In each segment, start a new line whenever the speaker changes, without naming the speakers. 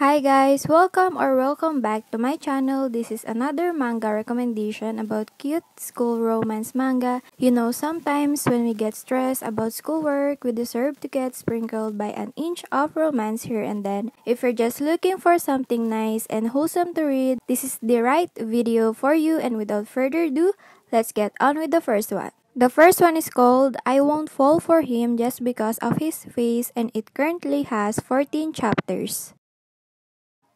Hi guys, welcome or welcome back to my channel. This is another manga recommendation about cute school romance manga. You know, sometimes when we get stressed about schoolwork, we deserve to get sprinkled by an inch of romance here and then. If you're just looking for something nice and wholesome to read, this is the right video for you and without further ado, let's get on with the first one. The first one is called I Won't Fall for Him Just Because of His Face and it currently has 14 chapters.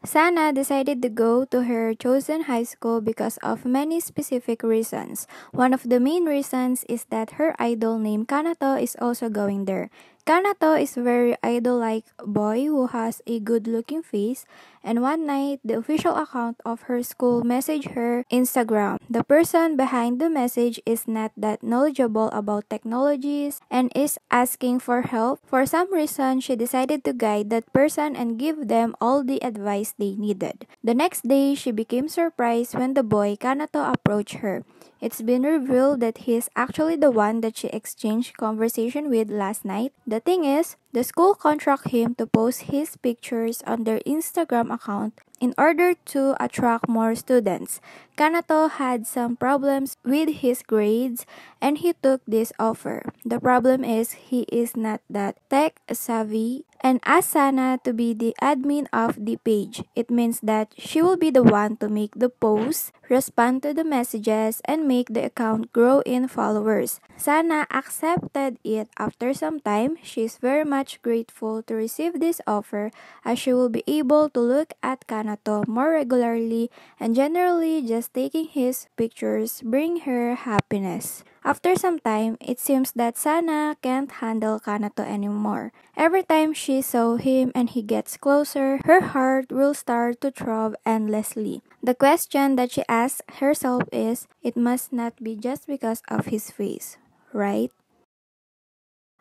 Sana decided to go to her chosen high school because of many specific reasons. One of the main reasons is that her idol named Kanato is also going there. Kanato is very idol-like boy who has a good-looking face and one night the official account of her school messaged her Instagram. The person behind the message is not that knowledgeable about technologies and is asking for help. For some reason, she decided to guide that person and give them all the advice they needed. The next day, she became surprised when the boy Kanato approached her. It's been revealed that he is actually the one that she exchanged conversation with last night. The thing is, the school contract him to post his pictures on their Instagram account in order to attract more students. Kanato had some problems with his grades and he took this offer. The problem is he is not that tech savvy and asked Sana to be the admin of the page. It means that she will be the one to make the posts, respond to the messages, and make the account grow in followers. Sana accepted it after some time. She is very much grateful to receive this offer as she will be able to look at Kanato more regularly and generally just taking his pictures bring her happiness. After some time, it seems that Sana can't handle Kanato anymore. Every time she saw him and he gets closer, her heart will start to throb endlessly. The question that she asks herself is, it must not be just because of his face, right?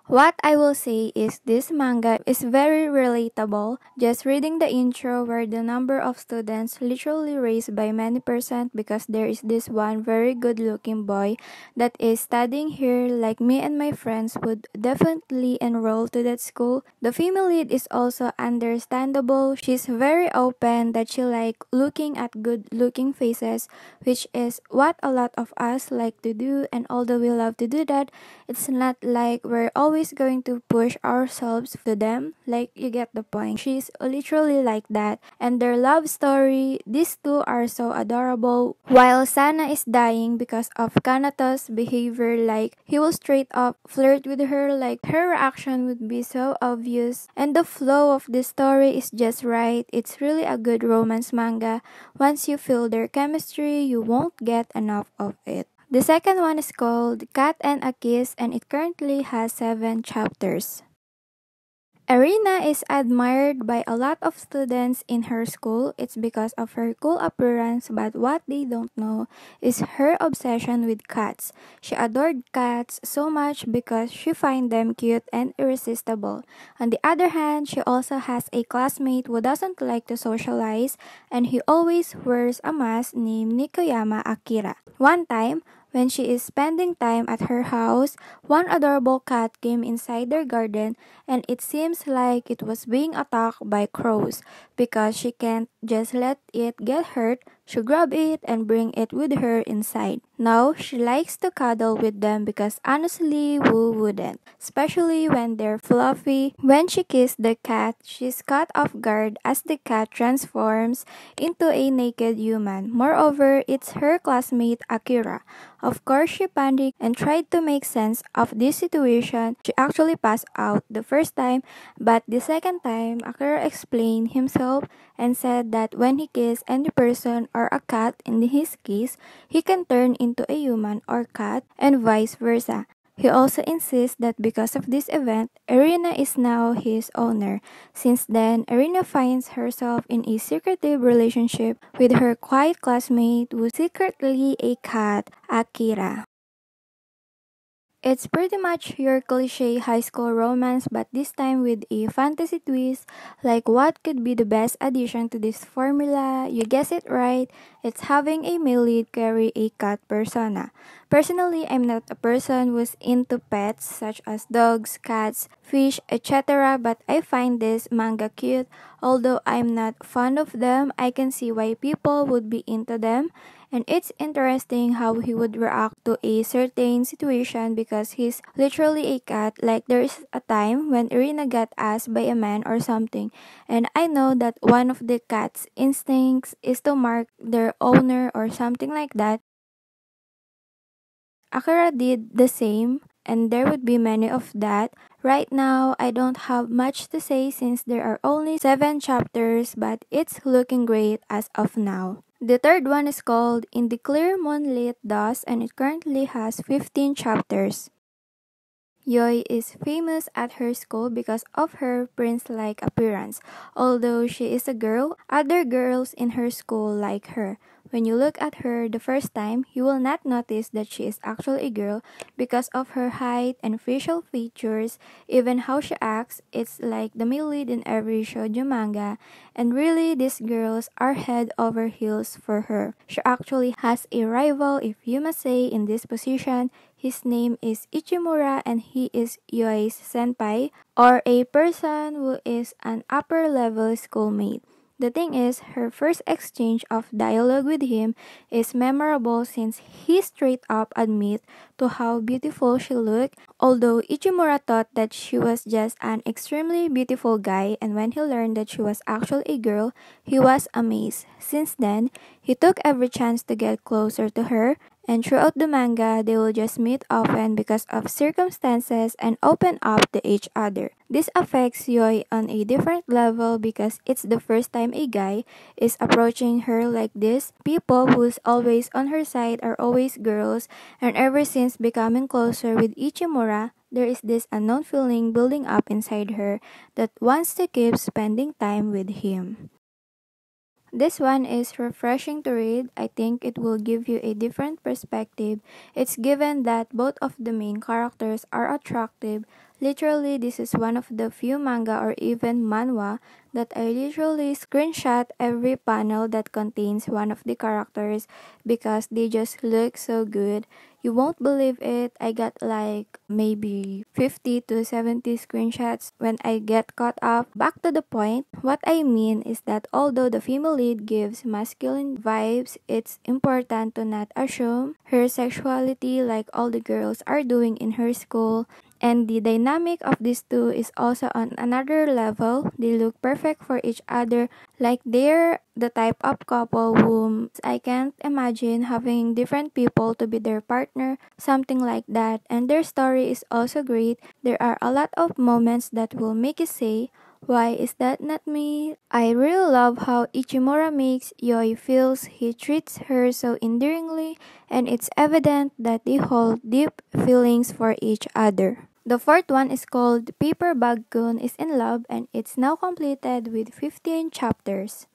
What I will say is this manga is very relatable. Just reading the intro where the number of students literally raised by many percent because there is this one very good looking boy that is studying here like me and my friends would definitely enroll to that school. The female lead is also understandable. She's very open that she like looking at good looking faces which is what a lot of us like to do and although we love to do that, it's not like we're always always going to push ourselves to them. Like, you get the point. She's literally like that. And their love story, these two are so adorable. While Sana is dying because of Kanato's behavior, like, he will straight up flirt with her, like, her reaction would be so obvious. And the flow of the story is just right. It's really a good romance manga. Once you feel their chemistry, you won't get enough of it. The second one is called Cat and a Kiss and it currently has 7 chapters. Erina is admired by a lot of students in her school. It's because of her cool appearance, but what they don't know is her obsession with cats. She adored cats so much because she finds them cute and irresistible. On the other hand, she also has a classmate who doesn't like to socialize and he always wears a mask named Nikoyama Akira. One time, when she is spending time at her house, one adorable cat came inside their garden and it seems like it was being attacked by crows. Because she can't just let it get hurt, she grab it and bring it with her inside. Now, she likes to cuddle with them because honestly, who wouldn't? Especially when they're fluffy. When she kissed the cat, she's caught off guard as the cat transforms into a naked human. Moreover, it's her classmate Akira. Of course, she panicked and tried to make sense of this situation. She actually passed out the first time, but the second time, Akira explained himself and said that when he kissed any person or a cat, in his case, he can turn into a human or cat and vice versa. He also insists that because of this event, Erina is now his owner. Since then, Erina finds herself in a secretive relationship with her quiet classmate who's secretly a cat, Akira. It's pretty much your cliche high school romance, but this time with a fantasy twist. Like, what could be the best addition to this formula? You guess it right, it's having a male lead carry a cat persona. Personally, I'm not a person who's into pets such as dogs, cats, fish, etc., but I find this manga cute. Although I'm not fond of them, I can see why people would be into them. And it's interesting how he would react to a certain situation because he's literally a cat. Like there's a time when Erina got asked by a man or something, and I know that one of the cat's instincts is to mark their owner or something like that. Akira did the same, and there would be many of that. Right now, I don't have much to say since there are only 7 chapters, but it's looking great as of now. The third one is called In the Clear Moonlit Dusk and it currently has 15 chapters. Yoi is famous at her school because of her prince-like appearance. Although she is a girl, other girls in her school like her. When you look at her the first time, you will not notice that she is actually a girl because of her height and facial features, even how she acts. It's like the male lead in every shoujo manga, and really these girls are head over heels for her. She actually has a rival, if you must say, in this position. His name is Ichimura and he is Yoi's senpai or a person who is an upper level schoolmate. The thing is, her first exchange of dialogue with him is memorable since he straight up admit to how beautiful she looked, although Ichimura thought that she was just an extremely beautiful guy and when he learned that she was actually a girl, he was amazed. Since then, he took every chance to get closer to her, and throughout the manga, they will just meet often because of circumstances and open up to each other. This affects Yoi on a different level because it's the first time a guy is approaching her like this. People who's always on her side are always girls, and ever since becoming closer with Ichimura, there is this unknown feeling building up inside her that wants to keep spending time with him. This one is refreshing to read. I think it will give you a different perspective. It's given that both of the main characters are attractive. Literally, this is one of the few manga or even manhwa that I literally screenshot every panel that contains one of the characters because they just look so good. You won't believe it. I got like maybe 50 to 70 screenshots when I get caught up. Back to the point, what I mean is that although the female lead gives masculine vibes, it's important to not assume her sexuality like all the girls are doing in her school. And the dynamic of these two is also on another level. They look perfect for each other, like they're the type of couple whom I can't imagine having different people to be their partner, something like that. And their story is also great. There are a lot of moments that will make you say, why is that not me? I really love how Ichimura makes Yoi feels he treats her so endearingly and it's evident that they hold deep feelings for each other. The fourth one is called Paper Bag Kun is in Love and it's now completed with 15 chapters.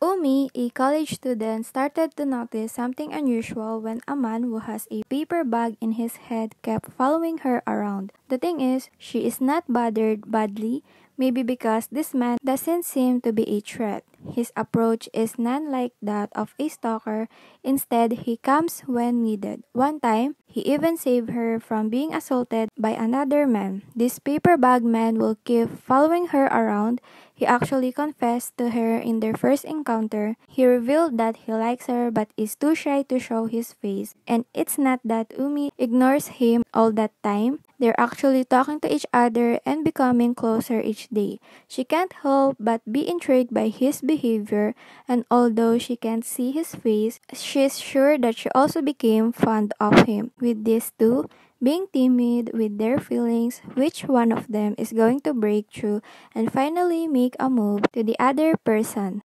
Umi, a college student, started to notice something unusual when a man who has a paper bag in his head kept following her around. The thing is, she is not bothered badly, maybe because this man doesn't seem to be a threat. His approach is none like that of a stalker. Instead, he comes when needed. One time, he even saved her from being assaulted by another man. This paper bag man will keep following her around. He actually confessed to her in their first encounter. He revealed that he likes her but is too shy to show his face. And it's not that Umi ignores him all that time. They're actually talking to each other and becoming closer each day. She can't help but be intrigued by his behavior, and although she can't see his face, she's sure that she also became fond of him. With these two, being timid with their feelings, which one of them is going to break through and finally make a move to the other person.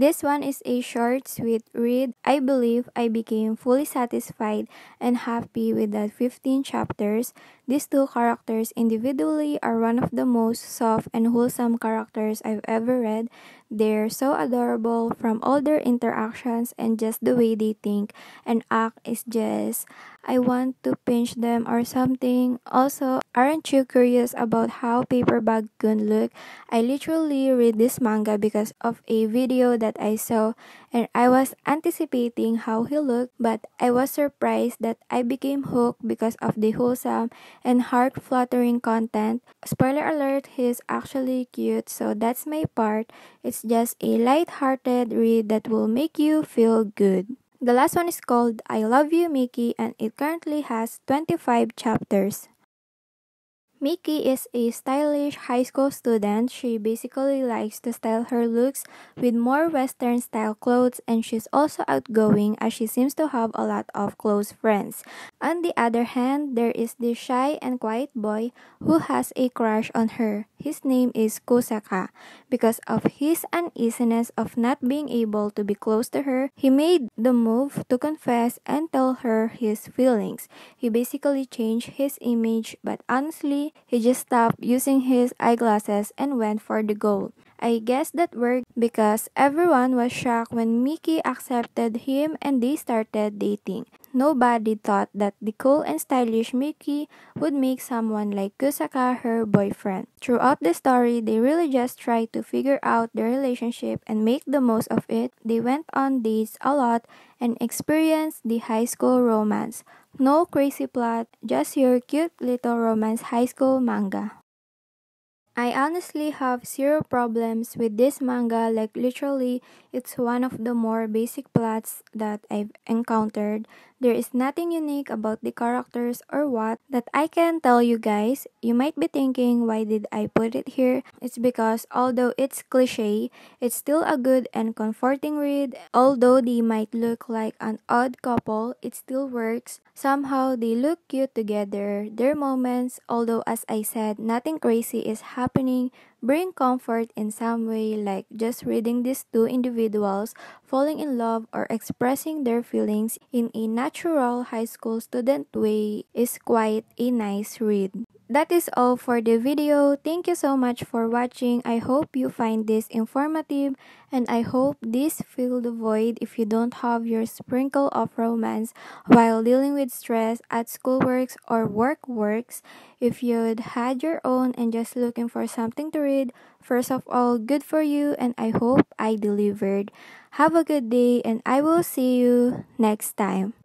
This one is a short, sweet read. I believe I became fully satisfied and happy with the 15 chapters. These two characters individually are one of the most soft and wholesome characters I've ever read. They're so adorable from all their interactions and just the way they think and act is just I want to pinch them or something. Also, aren't you curious about how Paper Bag Kun look? I literally read this manga because of a video that I saw and I was anticipating how he looked, but I was surprised that I became hooked because of the wholesome and heart-fluttering content. Spoiler alert, he's actually cute, so that's my part. It's just a light-hearted read that will make you feel good. The last one is called I Love You Miki, and it currently has 25 chapters. Miki is a stylish high school student. She basically likes to style her looks with more western style clothes and she's also outgoing as she seems to have a lot of close friends. On the other hand, there is this shy and quiet boy who has a crush on her. His name is Kusaka. Because of his uneasiness of not being able to be close to her, he made the move to confess and tell her his feelings. He basically changed his image, but honestly, he just stopped using his eyeglasses and went for the goal. I guess that worked because everyone was shocked when Miki accepted him and they started dating. Nobody thought that the cool and stylish Miki would make someone like Kusaka her boyfriend. Throughout the story, they really just tried to figure out their relationship and make the most of it. They went on dates a lot and experienced the high school romance. No crazy plot, just your cute little romance high school manga. I honestly have zero problems with this manga, like literally, it's one of the more basic plots that I've encountered. There is nothing unique about the characters or what that I can tell you guys. You might be thinking, why did I put it here? It's because although it's cliche, it's still a good and comforting read. Although they might look like an odd couple, it still works. Somehow they look cute together. Their moments, although as I said, nothing crazy is happening, bring comfort in some way like just reading these two individuals falling in love or expressing their feelings in a natural high school student way is quite a nice read. That is all for the video. Thank you so much for watching. I hope you find this informative and I hope this fill the void if you don't have your sprinkle of romance while dealing with stress at schoolworks or work works. If you'd had your own and just looking for something to read, first of all, good for you and I hope I delivered. Have a good day and I will see you next time.